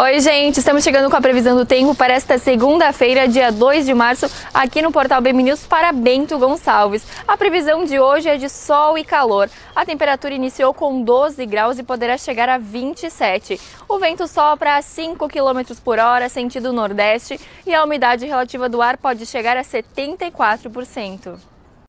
Oi, gente, estamos chegando com a previsão do tempo para esta segunda-feira, dia 2 de março, aqui no portal BM News para Bento Gonçalves. A previsão de hoje é de sol e calor. A temperatura iniciou com 12 graus e poderá chegar a 27. O vento sopra a 5 km por hora, sentido nordeste, e a umidade relativa do ar pode chegar a 74%.